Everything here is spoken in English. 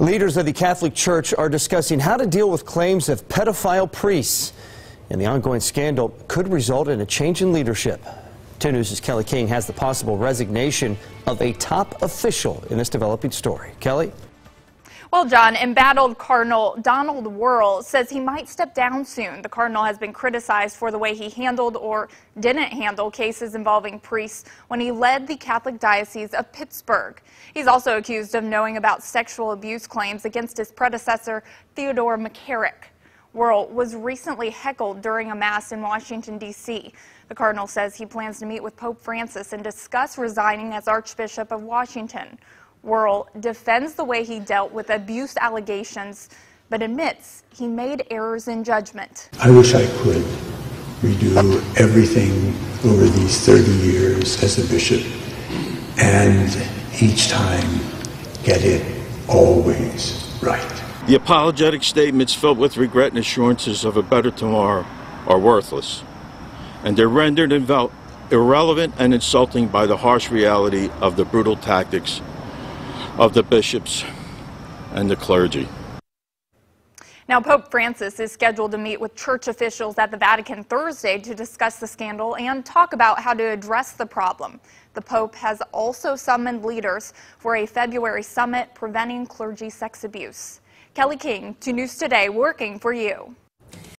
Leaders of the Catholic Church are discussing how to deal with claims of pedophile priests. And the ongoing scandal could result in a change in leadership. 10 News' Kelly King has the possible resignation of a top official in this developing story. Kelly? Well, John, embattled Cardinal Donald Wuerl says he might step down soon. The Cardinal has been criticized for the way he handled or didn't handle cases involving priests when he led the Catholic Diocese of Pittsburgh. He's also accused of knowing about sexual abuse claims against his predecessor, Theodore McCarrick. Wuerl was recently heckled during a mass in Washington, D.C. The Cardinal says he plans to meet with Pope Francis and discuss resigning as Archbishop of Washington. Wuerl defends the way he dealt with abuse allegations, but admits he made errors in judgment. I wish I could redo everything over these 30 years as a bishop and each time get it always right. The apologetic statements filled with regret and assurances of a better tomorrow are worthless, and they're rendered irrelevant and insulting by the harsh reality of the brutal tactics of the bishops and the clergy. Now, Pope Francis is scheduled to meet with church officials at the Vatican Thursday to discuss the scandal and talk about how to address the problem. The Pope has also summoned leaders for a February summit preventing clergy sex abuse. Kelly King, 2 News Today, working for you.